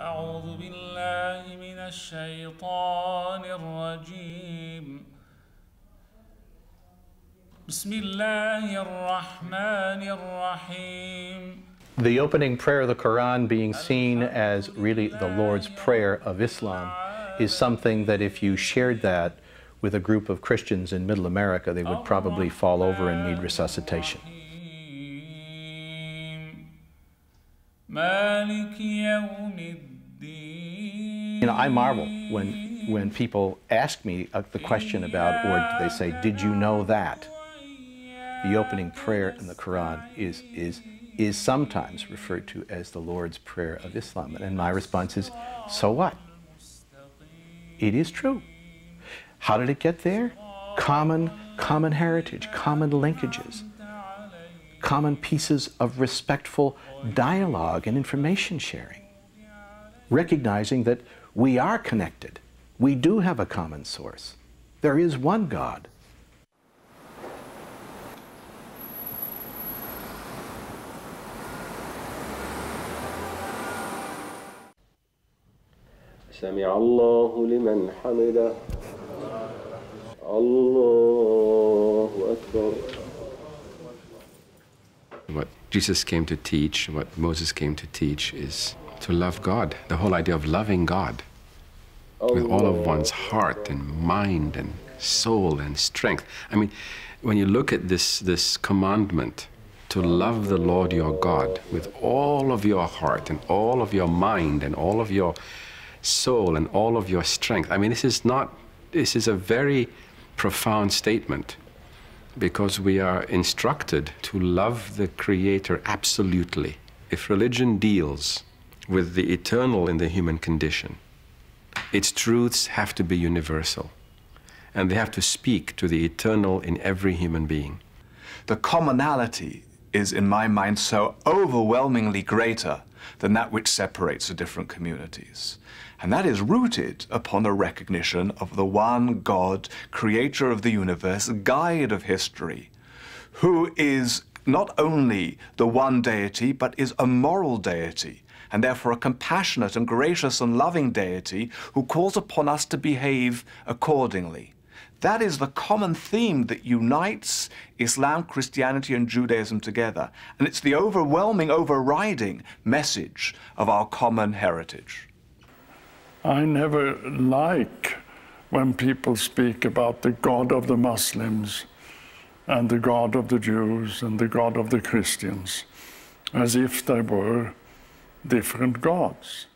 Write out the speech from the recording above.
أعوذ بالله من الشيطان الرجيم بسم الله الرحمن الرحيم The opening prayer of the Quran being seen as really the Lord's Prayer of Islam is something that if you shared that with a group of Christians in Middle America, they would probably fall over and need resuscitation. You know, I marvel when, when people ask me uh, the question about, or they say, Did you know that? The opening prayer in the Quran is, is, is sometimes referred to as the Lord's Prayer of Islam. And my response is, So what? It is true. How did it get there? Common, common heritage, common linkages, common pieces of respectful dialogue and information sharing. Recognizing that we are connected. We do have a common source. There is one God. سمع الله لمن حمده الله أكبر what Jesus came to teach, what Moses came to teach, is to love God. The whole idea of loving God with all of one's oh. heart and mind and soul and strength. I mean, when you look at this, this commandment to love the Lord your God with all of your heart and all of your mind and all of your soul and all of your strength. I mean, this is not, this is a very profound statement because we are instructed to love the Creator absolutely. If religion deals with the eternal in the human condition, its truths have to be universal and they have to speak to the eternal in every human being. The commonality is, in my mind, so overwhelmingly greater than that which separates the different communities. And that is rooted upon the recognition of the one God, creator of the universe, guide of history, who is not only the one deity, but is a moral deity, and therefore a compassionate and gracious and loving deity who calls upon us to behave accordingly. That is the common theme that unites Islam, Christianity, and Judaism together. And it's the overwhelming, overriding message of our common heritage. I never like when people speak about the God of the Muslims and the God of the Jews and the God of the Christians as if they were different gods.